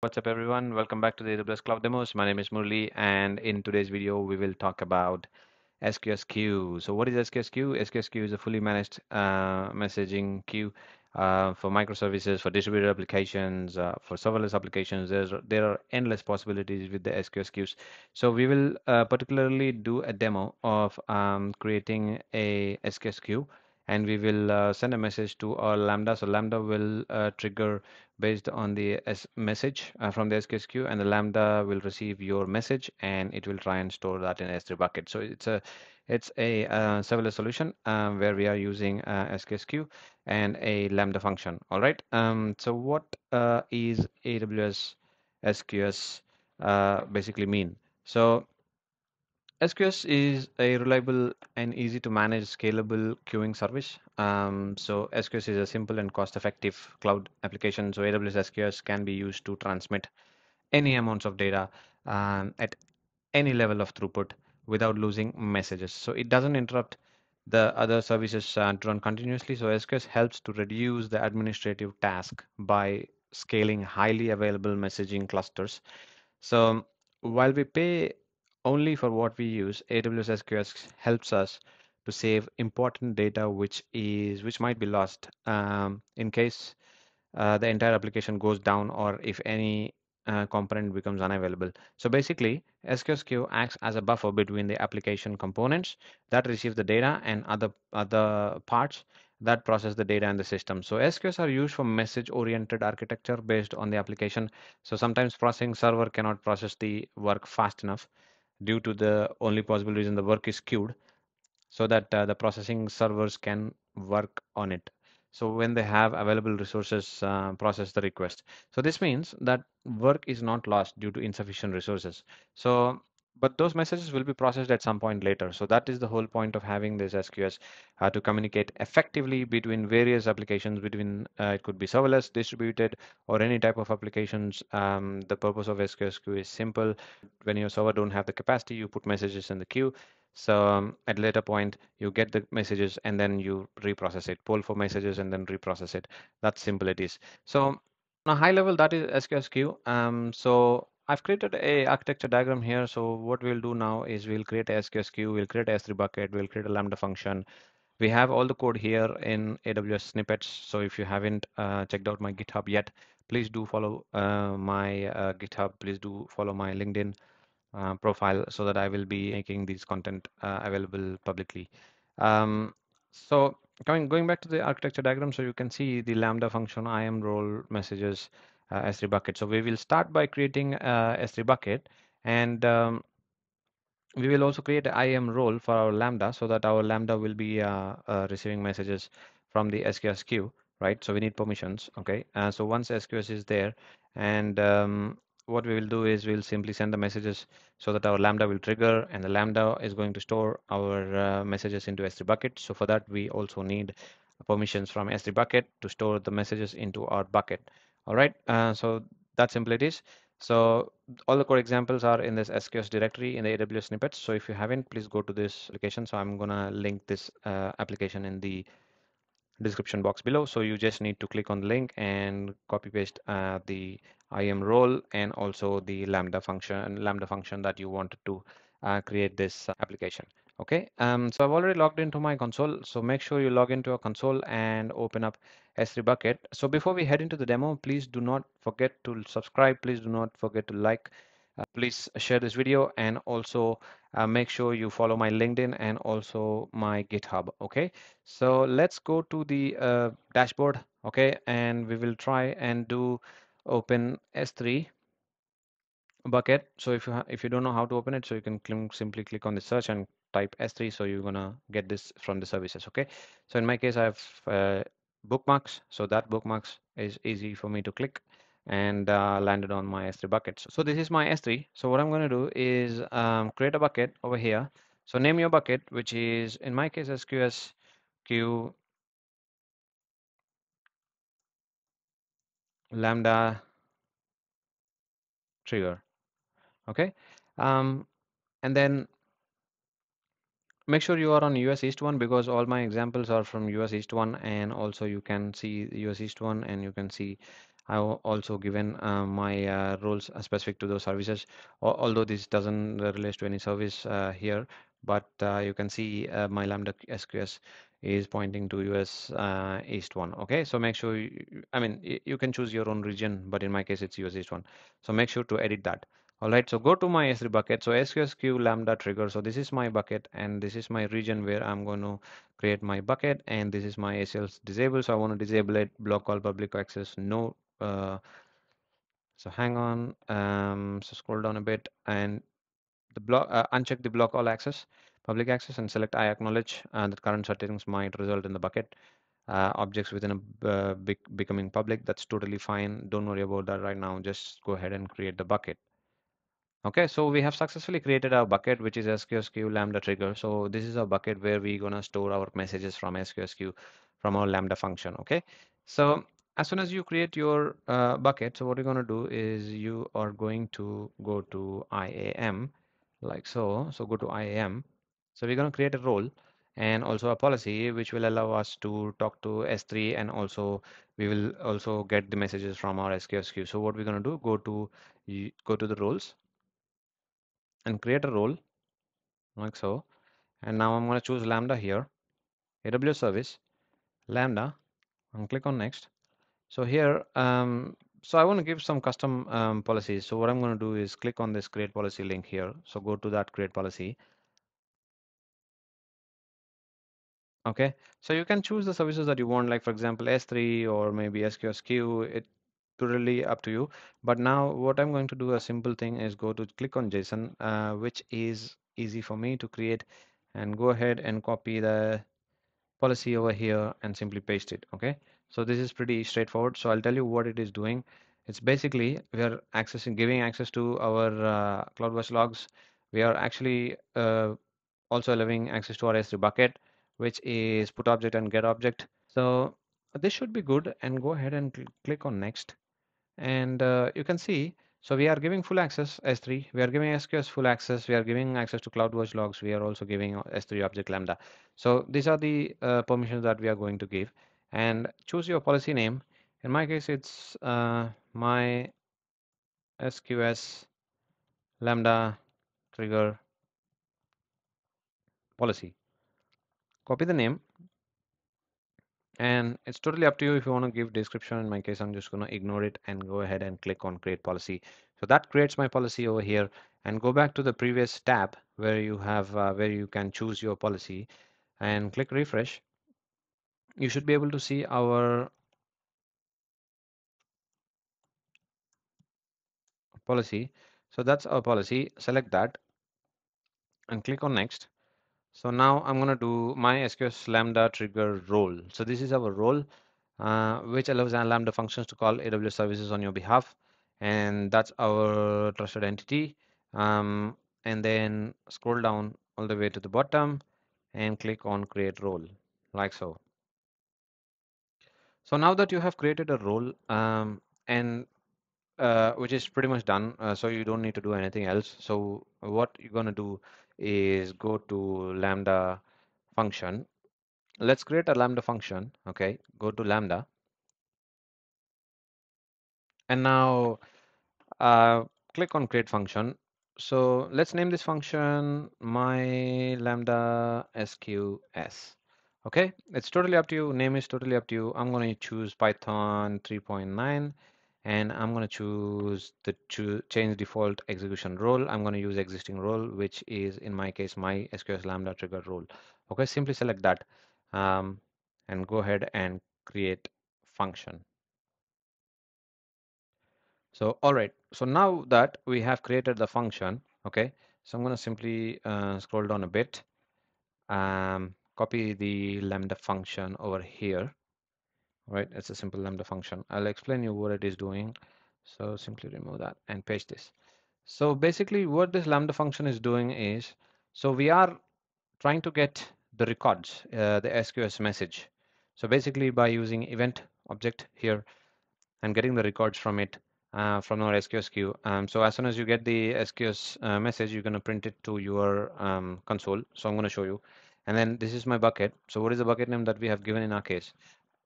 What's up everyone? Welcome back to the AWS Cloud Demos. My name is Murali and in today's video we will talk about SQS queue. So what is SQS queue? SQS queue is a fully managed uh, messaging queue uh, for microservices, for distributed applications, uh, for serverless applications. There's, there are endless possibilities with the SQS queues. So we will uh, particularly do a demo of um, creating a SQS queue and we will uh, send a message to our Lambda. So Lambda will uh, trigger based on the S message uh, from the SQS queue and the Lambda will receive your message and it will try and store that in S3 bucket. So it's a it's a uh, serverless solution um, where we are using uh, SQS queue and a Lambda function. All right. Um, so what uh, is AWS SQS uh, basically mean? So SQS is a reliable and easy to manage scalable queuing service. Um, so SQS is a simple and cost-effective cloud application. So AWS SQS can be used to transmit any amounts of data um, at any level of throughput without losing messages. So it doesn't interrupt the other services uh, to run continuously. So SQS helps to reduce the administrative task by scaling highly available messaging clusters. So while we pay only for what we use, AWS SQS helps us to save important data which is which might be lost um, in case uh, the entire application goes down or if any uh, component becomes unavailable. So basically, SQS queue acts as a buffer between the application components that receive the data and other other parts that process the data in the system. So SQS are used for message-oriented architecture based on the application. So sometimes processing server cannot process the work fast enough due to the only possible reason the work is queued so that uh, the processing servers can work on it. So when they have available resources, uh, process the request. So this means that work is not lost due to insufficient resources. So but those messages will be processed at some point later. So that is the whole point of having this SQS uh, to communicate effectively between various applications. Between uh, it could be serverless, distributed, or any type of applications. Um, the purpose of SQS queue is simple. When your server don't have the capacity, you put messages in the queue. So um, at later point, you get the messages and then you reprocess it, poll for messages and then reprocess it. That's simple it is. So on a high level, that is SQS queue. Um, so I've created a architecture diagram here. So what we'll do now is we'll create a SQS queue, we'll create a S3 bucket, we'll create a Lambda function. We have all the code here in AWS snippets. So if you haven't uh, checked out my GitHub yet, please do follow uh, my uh, GitHub. Please do follow my LinkedIn uh, profile so that I will be making these content uh, available publicly. Um, so coming going back to the architecture diagram, so you can see the Lambda function IAM role messages uh, S3 bucket. So we will start by creating uh, S3 bucket and um, we will also create an IAM role for our Lambda so that our Lambda will be uh, uh, receiving messages from the SQS queue, right? So we need permissions, okay? Uh, so once SQS is there and um, what we will do is we'll simply send the messages so that our Lambda will trigger and the Lambda is going to store our uh, messages into S3 bucket. So for that, we also need permissions from S3 bucket to store the messages into our bucket. All right, uh, so that simple it is. So all the code examples are in this SQS directory in the AWS snippets. So if you haven't, please go to this application. So I'm gonna link this uh, application in the description box below. So you just need to click on the link and copy paste uh, the IAM role and also the Lambda function, Lambda function that you wanted to uh, create this application. Okay, um, so I've already logged into my console. So make sure you log into a console and open up S3 bucket. So before we head into the demo, please do not forget to subscribe. Please do not forget to like. Uh, please share this video and also uh, make sure you follow my LinkedIn and also my GitHub. Okay, so let's go to the uh, dashboard. Okay, and we will try and do open S3 bucket. So if you if you don't know how to open it, so you can cl simply click on the search and type S3. So you're gonna get this from the services. Okay. So in my case, I have uh, bookmarks. So that bookmarks is easy for me to click and uh, landed on my S3 bucket. So, this is my S3. So what I'm going to do is um, create a bucket over here. So name your bucket, which is in my case SQS queue lambda trigger. Okay. Um, and then make sure you are on US East 1 because all my examples are from US East 1 and also you can see US East 1 and you can see I also given uh, my uh, roles specific to those services, although this doesn't relate to any service uh, here, but uh, you can see uh, my Lambda SQS is pointing to US uh, East one. Okay, so make sure, you, I mean, you can choose your own region, but in my case, it's US East one. So make sure to edit that. All right, so go to my S3 bucket. So SQSQ Lambda trigger. So this is my bucket and this is my region where I'm going to create my bucket and this is my ACLs disable. So I want to disable it, block all public access, no. Uh, so hang on, um, so scroll down a bit and the block, uh, uncheck the block all access, public access and select I acknowledge uh, that current settings might result in the bucket. Uh, objects within a uh, becoming public that's totally fine don't worry about that right now just go ahead and create the bucket Okay, so we have successfully created our bucket, which is SQSQ Lambda trigger. So this is a bucket where we're gonna store our messages from SQS queue from our Lambda function. Okay, so as soon as you create your uh, bucket, so what you're gonna do is you are going to go to IAM like so. So go to IAM. So we're gonna create a role and also a policy which will allow us to talk to S3 and also we will also get the messages from our SQS queue. So what we're gonna do, go to go to the roles and create a role like so. And now I'm going to choose lambda here AWS service lambda and click on next. So here um, so I want to give some custom um, policies. So what I'm going to do is click on this create policy link here. So go to that create policy. Okay? So you can choose the services that you want like for example S3 or maybe SQS queue it totally up to you. But now what I'm going to do a simple thing is go to click on JSON uh, which is easy for me to create and go ahead and copy the policy over here and simply paste it okay? So this is pretty straightforward. So I'll tell you what it is doing. It's basically we are accessing giving access to our uh, CloudWatch logs. We are actually uh, also allowing access to our S3 bucket which is put object and get object. So this should be good and go ahead and cl click on next and uh, you can see so we are giving full access S3 we are giving SQS full access we are giving access to CloudWatch logs we are also giving S3 object lambda. So these are the uh, permissions that we are going to give and choose your policy name. In my case it's uh, my SQS lambda trigger policy. Copy the name and it's totally up to you if you want to give description. In my case I'm just going to ignore it and go ahead and click on create policy. So that creates my policy over here. And go back to the previous tab where you have uh, where you can choose your policy and click refresh. You should be able to see our policy. So that's our policy. Select that and click on next so now I'm going to do my SQS Lambda trigger role. So this is our role, uh, which allows Lambda functions to call AWS services on your behalf. And that's our trusted entity. Um, and then scroll down all the way to the bottom and click on create role like so. So now that you have created a role um, and uh, which is pretty much done. Uh, so you don't need to do anything else. So what you're going to do is go to Lambda function. Let's create a Lambda function. Okay, go to Lambda. And now uh, click on create function. So let's name this function my Lambda SQS. Okay, it's totally up to you. Name is totally up to you. I'm going to choose Python 3.9 and I'm going to choose the to change default execution role. I'm going to use existing role, which is in my case, my SQS Lambda trigger role. Okay, simply select that um, and go ahead and create function. So, all right. So now that we have created the function, okay, so I'm going to simply uh, scroll down a bit, um, copy the Lambda function over here right it's a simple lambda function I'll explain you what it is doing so simply remove that and paste this so basically what this lambda function is doing is so we are trying to get the records uh, the SQS message so basically by using event object here and getting the records from it uh, from our SQS queue. Um, so as soon as you get the SQS uh, message, you're going to print it to your um, console. So I'm going to show you. And then this is my bucket. So what is the bucket name that we have given in our case?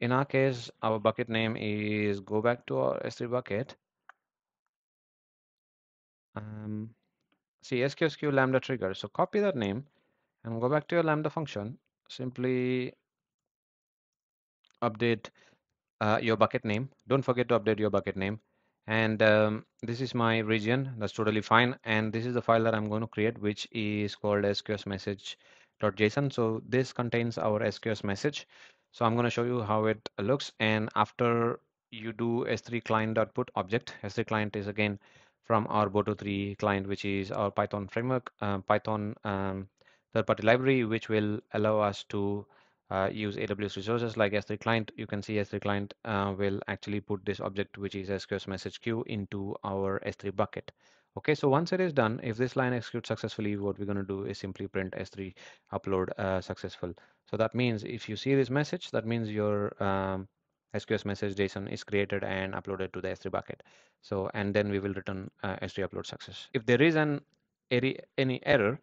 In our case, our bucket name is go back to our S3 bucket. Um, see SQSQ lambda trigger. So copy that name and go back to your lambda function. Simply update uh, your bucket name. Don't forget to update your bucket name. And um, this is my region. That's totally fine. And this is the file that I'm going to create, which is called SQS message.json. So this contains our SQS message. So I'm going to show you how it looks. And after you do S3 client.put object, S3 client is again from our Boto3 client, which is our Python framework, uh, Python um, third-party library, which will allow us to uh, use AWS resources like S3 client, you can see S3 client uh, will actually put this object, which is SQS message queue into our S3 bucket. Okay, so once it is done, if this line executes successfully, what we're going to do is simply print S3 upload uh, successful. So that means if you see this message, that means your um, SQS message JSON is created and uploaded to the S3 bucket. So, and then we will return uh, S3 upload success. If there is an any any error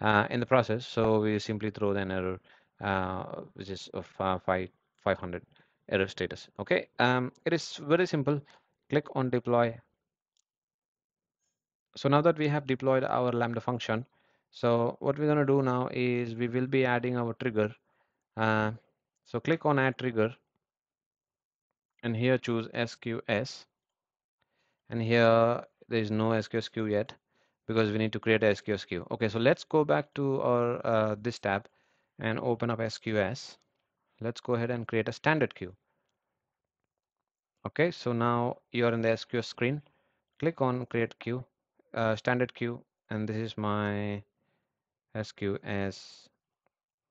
uh, in the process, so we simply throw an error uh, which is of uh, 5 500 error status okay um, it is very simple click on deploy so now that we have deployed our lambda function so what we're going to do now is we will be adding our trigger uh, so click on add trigger and here choose SQS and here there is no SQS queue yet because we need to create a SQS queue okay so let's go back to our uh, this tab and open up SQS. Let's go ahead and create a standard queue. Okay, so now you're in the SQS screen. Click on create queue, uh, standard queue, and this is my SQS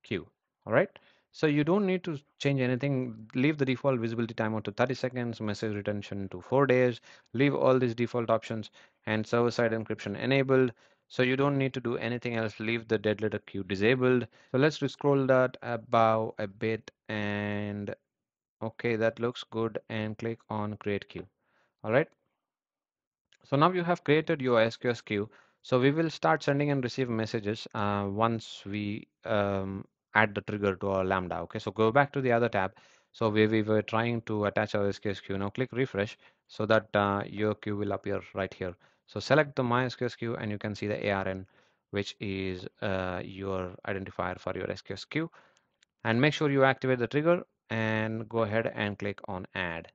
queue. All right. So you don't need to change anything. Leave the default visibility timeout to 30 seconds, message retention to four days. Leave all these default options and server-side encryption enabled. So you don't need to do anything else. Leave the dead letter queue disabled. So let's scroll that above a bit and okay, that looks good and click on create queue. All right. So now you have created your SQS queue. So we will start sending and receive messages uh, once we um, add the trigger to our Lambda. Okay, so go back to the other tab. So we, we were trying to attach our SQS queue. Now click refresh so that uh, your queue will appear right here. So select the MySQS queue and you can see the ARN, which is uh, your identifier for your SQS queue. And make sure you activate the trigger and go ahead and click on add.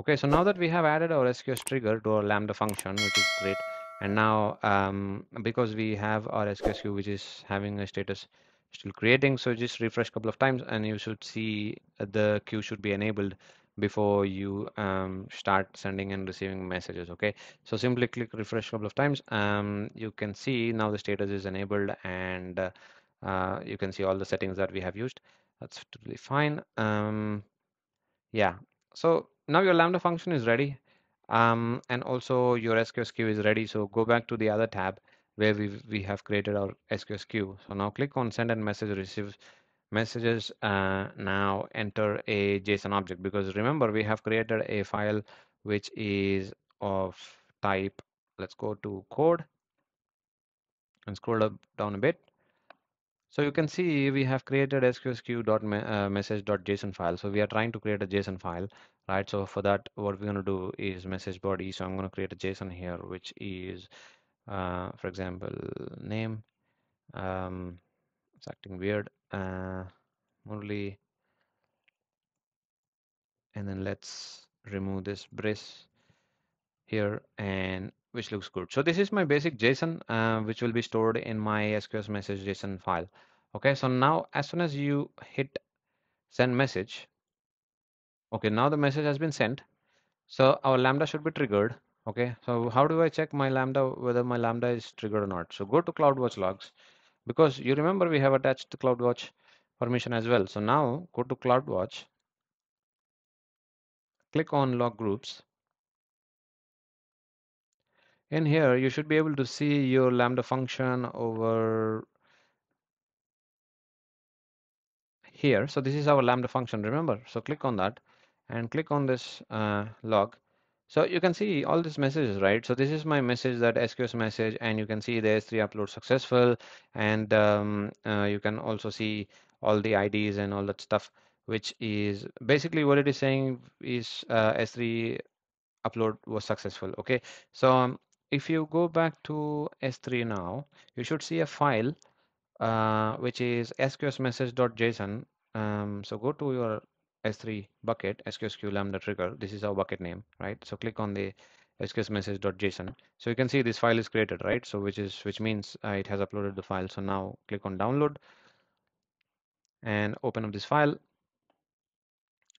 Okay, so now that we have added our SQS trigger to our Lambda function, which is great. And now um, because we have our SQS queue, which is having a status still creating, so just refresh a couple of times and you should see the queue should be enabled before you um, start sending and receiving messages okay so simply click refresh a couple of times um, you can see now the status is enabled and uh, uh, you can see all the settings that we have used that's totally fine um, yeah so now your lambda function is ready um, and also your SQS queue is ready. So go back to the other tab where we we have created our SQS queue so now click on send and message receive messages uh, now enter a JSON object. Because remember we have created a file which is of type let's go to code and scroll up down a bit so you can see we have created sqsq.message.json uh, file. So we are trying to create a JSON file, right? So for that, what we're going to do is message body. So I'm going to create a JSON here, which is, uh, for example, name. Um, it's acting weird. Uh, only, and then let's remove this brace here and which looks good. So this is my basic JSON, uh, which will be stored in my SQS message JSON file. Okay, so now as soon as you hit send message, okay, now the message has been sent. So our Lambda should be triggered. Okay, so how do I check my Lambda, whether my Lambda is triggered or not? So go to CloudWatch logs because you remember we have attached CloudWatch permission as well. So now go to CloudWatch, click on log groups in here you should be able to see your lambda function over here. So this is our lambda function remember? So click on that and click on this uh, log. So you can see all these messages right? So this is my message that SQS message and you can see the S3 upload successful. And um, uh, you can also see all the IDs and all that stuff which is basically what it is saying is uh, S3 upload was successful. Okay, so um, if you go back to S3 now, you should see a file uh, which is sqsmessage.json. Um, so go to your S3 bucket, sqsq lambda trigger. This is our bucket name, right? So click on the sqsmessage.json. So you can see this file is created, right? So which is which means uh, it has uploaded the file. So now click on download and open up this file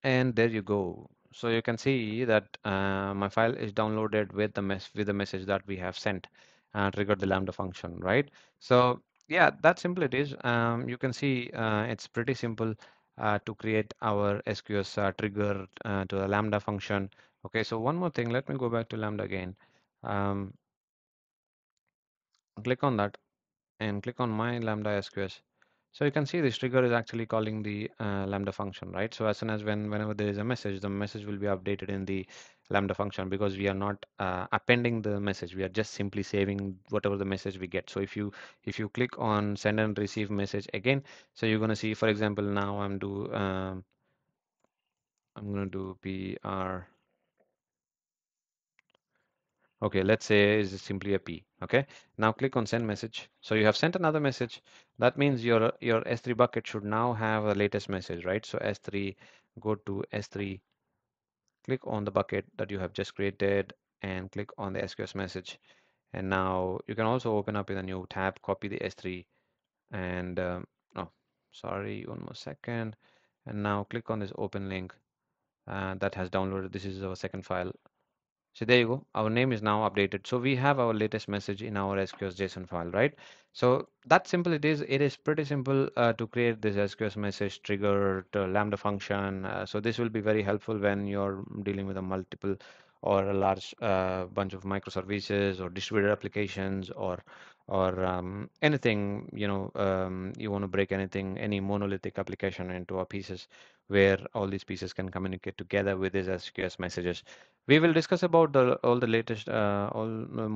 and there you go so you can see that uh, my file is downloaded with the mess with the message that we have sent uh, triggered the lambda function right? So yeah that simple it is. Um, you can see uh, it's pretty simple uh, to create our SQS uh, trigger uh, to the lambda function. Okay so one more thing let me go back to lambda again. Um, click on that and click on my lambda SQS so you can see this trigger is actually calling the uh, Lambda function, right? So as soon as when whenever there is a message, the message will be updated in the Lambda function because we are not uh, appending the message. We are just simply saving whatever the message we get. So if you if you click on send and receive message again, so you're gonna see, for example, now I'm do um, I'm gonna do pr Okay, let's say is simply a P. Okay, now click on send message. So you have sent another message. That means your your S3 bucket should now have a latest message, right? So S3, go to S3, click on the bucket that you have just created and click on the SQS message. And now you can also open up in a new tab, copy the S3 and um, oh, sorry, one more second. And now click on this open link uh, that has downloaded. This is our second file so there you go. Our name is now updated. So we have our latest message in our SQS JSON file, right? So that simple it is. It is pretty simple uh, to create this SQS message trigger to Lambda function. Uh, so this will be very helpful when you're dealing with a multiple or a large uh, bunch of microservices or distributed applications or or um, anything you know um, you want to break anything any monolithic application into a pieces where all these pieces can communicate together with these SQS messages. We will discuss about the all the latest uh, all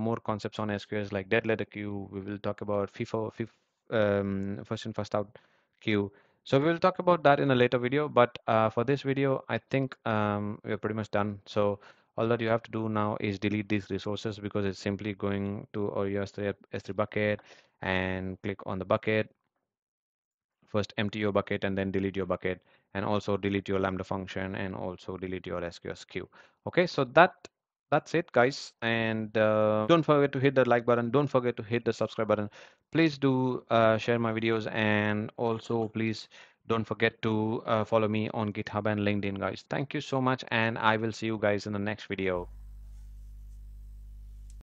more concepts on SQS like dead letter queue. We will talk about FIFO, um, first in first out queue. So we will talk about that in a later video. But uh, for this video, I think um, we're pretty much done. So all that you have to do now is delete these resources because it's simply going to your S3, S3 bucket and click on the bucket first empty your bucket and then delete your bucket and also delete your lambda function and also delete your SQS queue. Okay, so that that's it guys. And uh, don't forget to hit the like button. Don't forget to hit the subscribe button. Please do uh, share my videos. And also please don't forget to uh, follow me on github and linkedin guys. Thank you so much. And i will see you guys in the next video